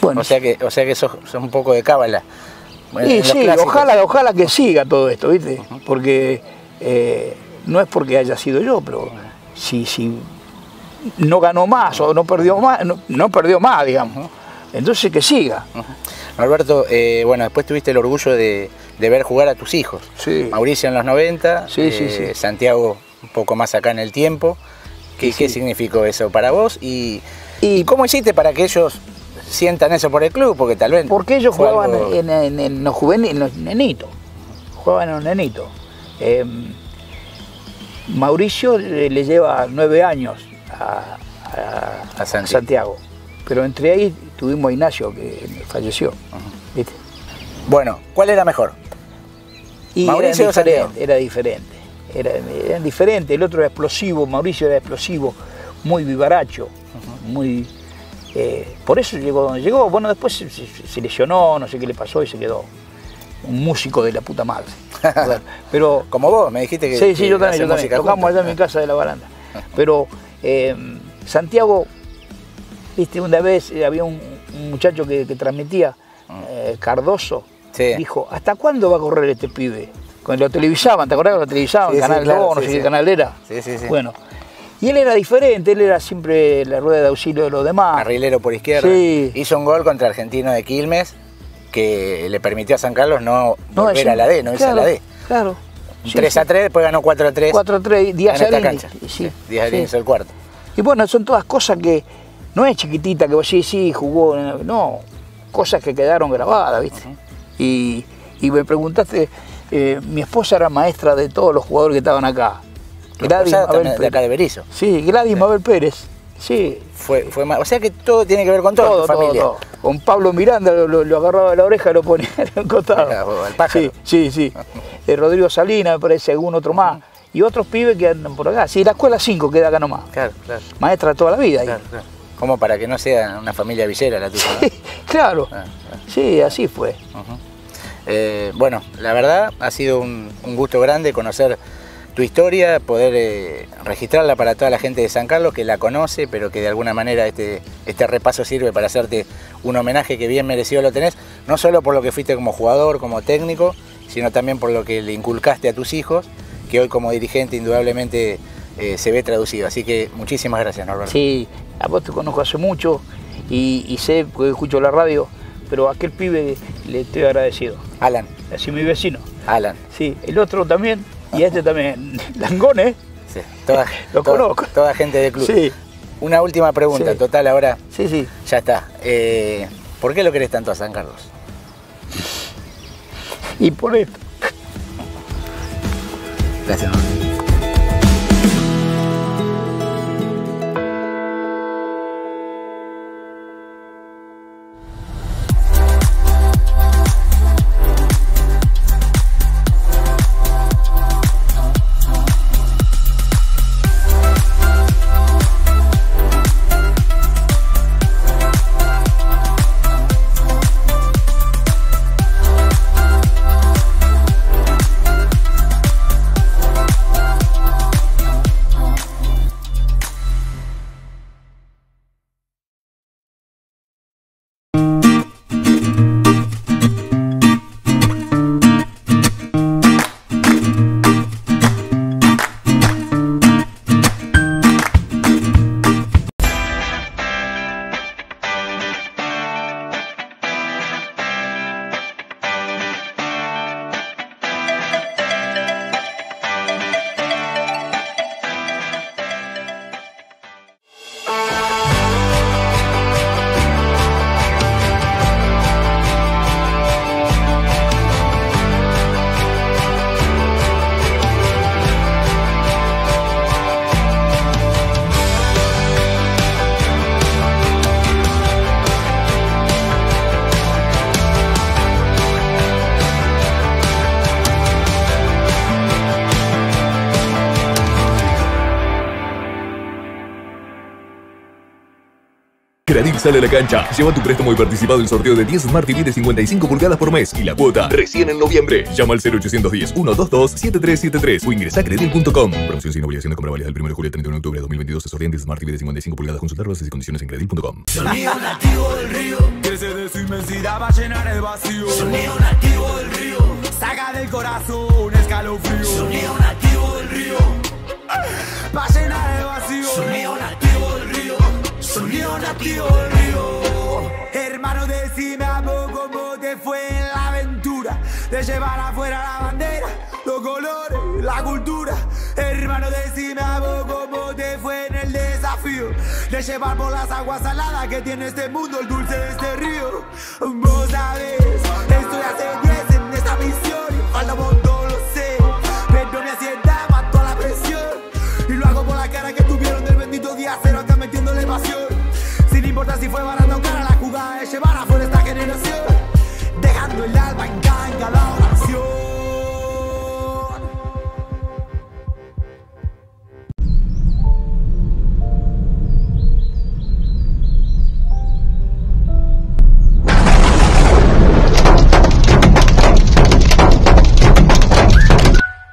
Bueno. O sea que, o sea que sos, sos un poco de cábala. Bueno, sí, clásicos. ojalá, ojalá que siga todo esto, ¿viste? Porque eh, no es porque haya sido yo, pero si, si no ganó más o no perdió más, no, no perdió más, digamos. Entonces que siga. Alberto, eh, bueno, después tuviste el orgullo de, de ver jugar a tus hijos. Mauricio en los 90, Sí, sí, eh, sí. Santiago un poco más acá en el tiempo. ¿Qué, qué significó eso para vos? Y, y cómo hiciste para que ellos sientan eso por el club? Porque tal vez... Porque ellos jugaban algo- en, en- en los juveniles, en los nenitos. Jugaban en los nenitos. Eh, Mauricio le, le lleva nueve años a, a- a Santiago. Pero entre ahí tuvimos a Ignacio que falleció. ¿viste? Bueno, ¿cuál era mejor? Y ¿Mauricio era diferente, era diferente. Era, eran diferentes. El otro era explosivo, Mauricio era explosivo, muy vivaracho, muy. eh, por eso llegó donde llegó. Bueno, después se, se- se lesionó, no sé qué le pasó y se quedó un músico de la puta madre. Pero Como vos, me dijiste que... sí, sí, que yo también, yo también. Tocamos allá en mi casa de la baranda. Pero eh, Santiago, viste, una vez eh, había un, un muchacho que, que transmitía, eh, Cardoso, dijo, ¿hasta cuándo va a correr este pibe? Cuando lo televisaban, ¿te acordás que lo televisaban? Sí, sí, Canal claro, 2, no sí, sé sí. qué canal era. Sí, sí, sí. Bueno, y él era diferente, él era siempre la rueda de auxilio de los demás. Carrilero por izquierda. Sí. Hizo un gol contra Argentino de Quilmes que le permitió a San Carlos no, No, volver a la D, no irse claro, a la D. Claro. Sí, 3 a 3, después ganó 4 a 3. 4 a 3, Díaz en esta cancha. sí, Díaz sí. hizo el cuarto. Y bueno, son todas cosas que no es chiquitita que vos sí, sí, jugó, no, cosas que quedaron grabadas, ¿viste? y, y me preguntaste, eh, mi esposa era maestra de todos los jugadores que estaban acá. Gladys Mabel de acá de Berizo. Sí, Gladys Mabel Pérez. Sí. Fue, fue o sea que todo tiene que ver con todo, todo, familia. todo, Con Pablo Miranda lo, agarraba de la oreja y lo ponía en un costado. Sí, sí, sí. Eh, Rodrigo Salina, me parece, algún otro más. Y otros pibes que andan por acá. Sí, la escuela 5 queda acá nomás. Claro, claro. Maestra toda la vida. Claro, claro. Como para que no sea una familia villera la tuya. Sí, claro. Ah, sí, así fue. Eh, bueno, la verdad ha sido un, gusto grande conocer tu historia, poder eh, registrarla para toda la gente de San Carlos que la conoce, pero que de alguna manera este, este repaso sirve para hacerte un homenaje que bien merecido lo tenés, no solo por lo que fuiste como jugador, como técnico, sino también por lo que le inculcaste a tus hijos, que hoy como dirigente indudablemente eh, se ve traducido. Así que muchísimas gracias, Norberto. Sí, a vos te conozco hace mucho y, y sé, porque escucho la radio, pero a aquel pibe le estoy agradecido. Alan. Así mi vecino. Alan. Sí, el otro también, y este también. Langone. Sí, toda, lo conozco. Toda gente del club. Sí. Una última pregunta, total ahora. Sí, sí. Ya está. Eh, ¿Por qué lo querés tanto a San Carlos? Y por esto. Gracias, sale a la cancha. Lleva tu préstamo y participa del sorteo de 10 Smart TV de 55 pulgadas por mes y la cuota recién en noviembre. Llama al 0810 122 7373 o ingresa a credil.com. Promoción sin obligación de compra válida del 1 de julio al 31 de octubre de 2022. Se sortean 10 Smart TV de 55 pulgadas. Consultar bases y condiciones en credil.com. Sonido nativo del río. Crece de su inmensidad va a llenar el vacío. Sonido nativo del río. Saca del corazón un escalofrío. Sonido nativo del río. Va a llenar Nativo del río. Hermano, decime a poco cómo te fue en la aventura de llevar afuera la bandera, los colores, la cultura. Hermano, decime a poco cómo te fue en el desafío de llevar por las aguas saladas que tiene este mundo, el dulce de este río. Vos sabés, estoy hace 10 en esta misión y falta un lo sé. Pero mi ansiedad mató la presión y lo hago por la cara que tuvieron del bendito día cero acá metiéndole pasión. Sin importar si fue barato cara, la jugada es llevar afuera esta generación, dejando el alma en en cada oración.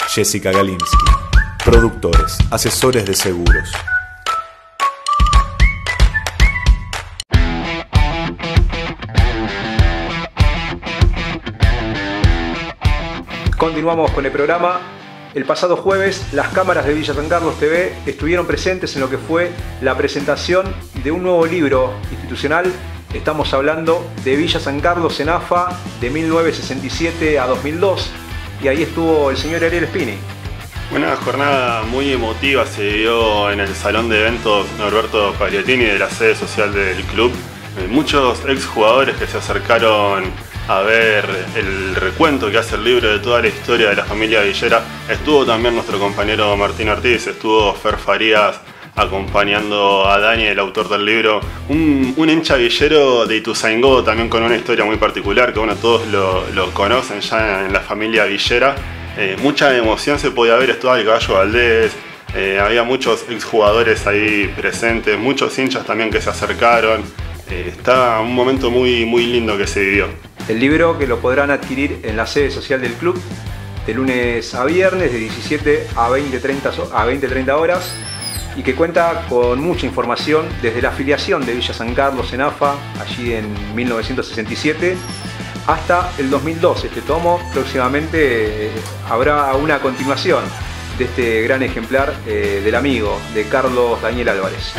Jessica Galinsky. Productores, asesores de seguros. Continuamos con el programa. El pasado jueves, las cámaras de Villa San Carlos TV estuvieron presentes en lo que fue la presentación de un nuevo libro institucional. Estamos hablando de Villa San Carlos en AFA de 1967 a 2002. Y ahí estuvo el señor Ariel Spini. Una jornada muy emotiva se dio en el salón de eventos Norberto Pagliatini de la sede social del club. Eh, muchos exjugadores que se acercaron a ver el recuento que hace el libro de toda la historia de la familia Villera. Estuvo también nuestro compañero Martín Ortiz, estuvo Fer Farías acompañando a Dani, el autor del libro. Un, un hincha villero de Ituzaingó, también con una historia muy particular, que bueno, todos lo, conocen ya en la familia Villera. Eh, mucha emoción se podía ver, estuvo el caballo Valdés, eh, había muchos exjugadores ahí presentes, muchos hinchas también que se acercaron. Eh, está un momento muy, muy lindo que se vivió. El libro que lo podrán adquirir en la sede social del club de lunes a viernes de 17 a 20-30 a 20, horas y que cuenta con mucha información desde la afiliación de Villa San Carlos en AFA, allí en 1967, hasta el 2002. Este tomo próximamente eh, habrá una continuación de este gran ejemplar eh, del amigo de Carlos Daniel Álvarez.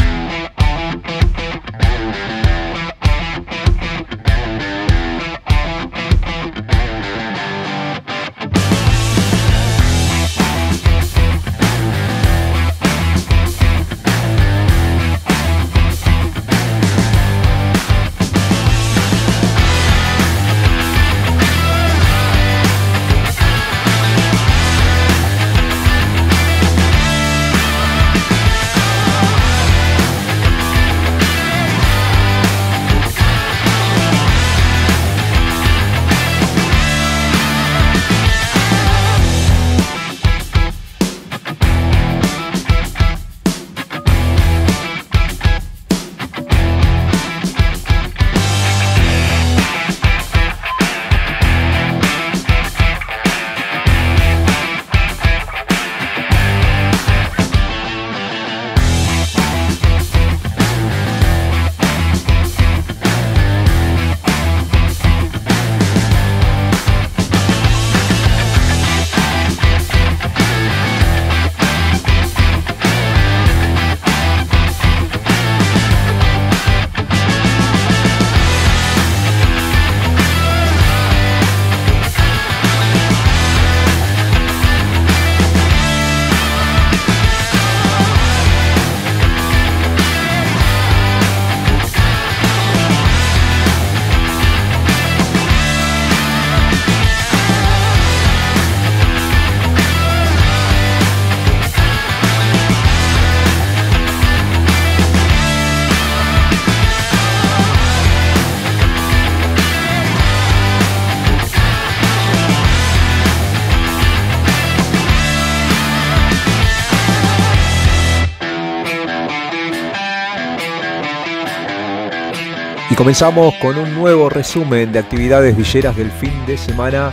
Comenzamos con un nuevo resumen de actividades villeras del fin de semana.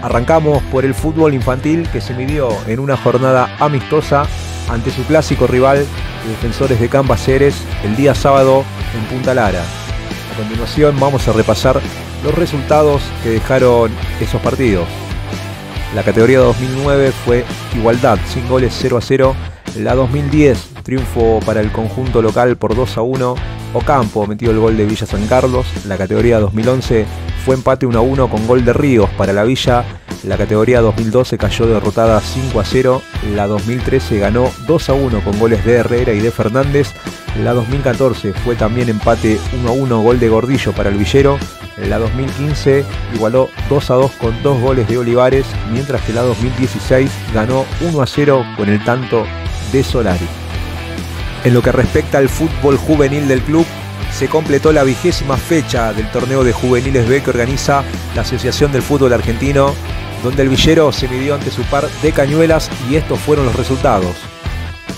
Arrancamos por el fútbol infantil que se midió en una jornada amistosa ante su clásico rival, Defensores de Cambaceres, el día sábado en Punta Lara. A continuación vamos a repasar los resultados que dejaron esos partidos. La categoría 2009 fue igualdad, sin goles 0 a 0. La 2010, triunfo para el conjunto local por 2 a 1 Ocampo metió el gol de Villa San Carlos. La categoría 2011 fue empate 1 a 1 con gol de Ríos para la Villa. La categoría 2012 cayó derrotada 5 a 0. La 2013 ganó 2 a 1 con goles de Herrera y de Fernández. La 2014 fue también empate 1 a 1 gol de Gordillo para el Villero. La 2015 igualó 2 a 2 con dos goles de Olivares, mientras que la 2016 ganó 1 a 0 con el tanto de Solari. En lo que respecta al fútbol juvenil del club, se completó la vigésima fecha del torneo de juveniles B que organiza la Asociación del Fútbol Argentino, donde el Villero se midió ante su par de Cañuelas y estos fueron los resultados.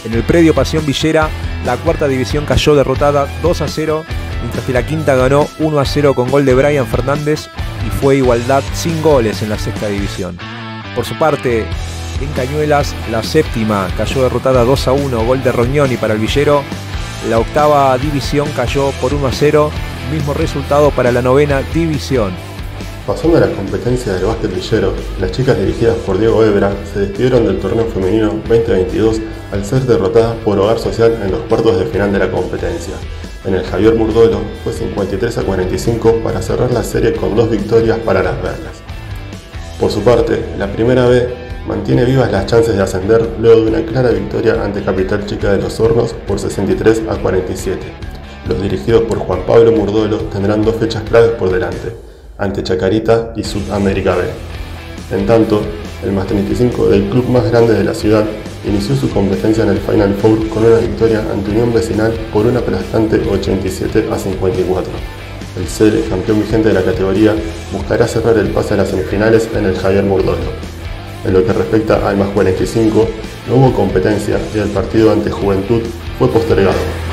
En el predio Pasión Villera, la cuarta división cayó derrotada 2 a 0, mientras que la quinta ganó 1 a 0 con gol de Brian Fernández y fue igualdad sin goles en la sexta división. Por su parte, en Cañuelas, la séptima cayó derrotada 2 a 1, gol de Roñoni para el Villero. La octava división cayó por 1 a 0, mismo resultado para la novena división. Pasando a la competencia del básquet villero, las chicas dirigidas por Diego Ebra se despidieron del torneo femenino 2022 al ser derrotadas por Hogar Social en los cuartos de final de la competencia. En el Javier Murdolo fue 53 a 45 para cerrar la serie con dos victorias para las verdes. Por su parte, la primera vez mantiene vivas las chances de ascender luego de una clara victoria ante Capital Chica de los Hornos por 63 a 47. Los dirigidos por Juan Pablo Murdolo tendrán dos fechas claves por delante, ante Chacarita y Sudamérica B. En tanto, el más 35 del club más grande de la ciudad inició su competencia en el Final Four con una victoria ante Unión Vecinal por un aplastante 87 a 54. El sede campeón vigente de la categoría buscará cerrar el pase a las semifinales en el Javier Murdolo. En lo que respecta al más 45, no hubo competencia y el partido ante Juventud fue postergado.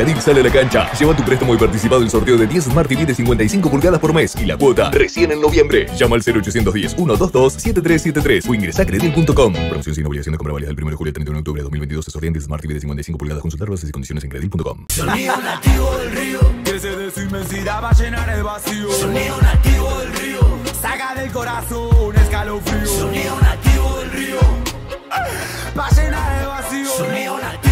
Sale a la cancha. Lleva tu préstamo y participa del sorteo de 10 Smart TV de 55 pulgadas por mes y la cuota recién en noviembre. Llama al 0810 122 7373 o ingresa a credil.com. Promoción sin obligación de compra válida del 1 de julio al 31 de octubre de 2022. Se sortea 10 Smart TV de 55 pulgadas. Consultar bases y condiciones en credil.com. Sonido nativo del río, crece de su inmensidad va a llenar el vacío. Sonido nativo del río, saca del corazón un escalofrío. Sonido nativo del río, va a llenar el vacío. Sonido nativo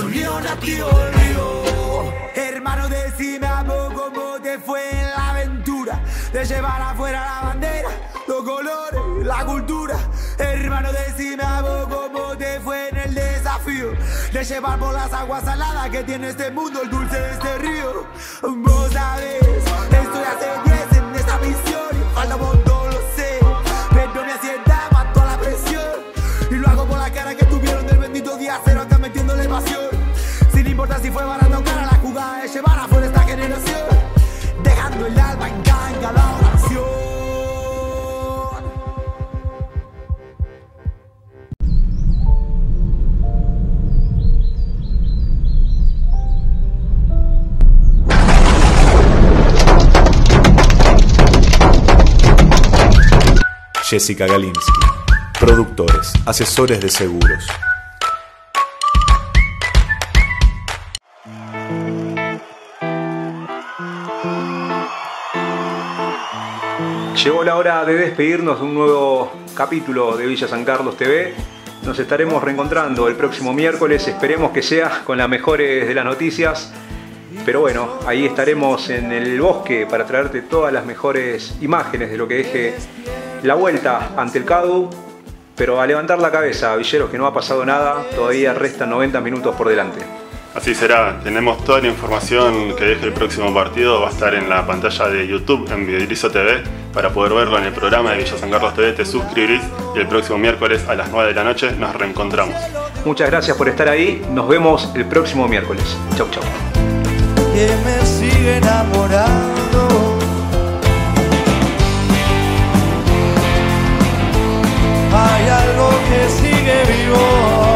sonido nativo del río. Hermano, decime a poco cómo te fue en la aventura de llevar afuera la bandera, los colores, la cultura. Hermano, decime a poco cómo te fue en el desafío de llevar por las aguas saladas que tiene este mundo, el dulce de este río. Vos sabés, estoy hace 10 en esta misión y falta Sin importar si fue barato o cara, la jugada es llevar afuera esta generación, dejando el alma en cada, en oración. Jessica Galinsky. Productores, asesores de seguros. Llegó la hora de despedirnos de un nuevo capítulo de Villa San Carlos TV. Nos estaremos reencontrando el próximo miércoles, esperemos que sea con las mejores de las noticias. Pero bueno, ahí estaremos en el bosque para traerte todas las mejores imágenes de lo que deje la vuelta ante el CADU. Pero a levantar la cabeza, Villeros, que no ha pasado nada, todavía restan 90 minutos por delante. Así será, tenemos toda la información que deje el próximo partido, va a estar en la pantalla de YouTube en Videodrizo TV. Para poder verlo en el programa de Villa San Carlos TV te suscribís y el próximo miércoles a las 9 de la noche nos reencontramos. Muchas gracias por estar ahí, nos vemos el próximo miércoles. Chau chau. Que me sigue enamorando. Hay algo que sigue vivo.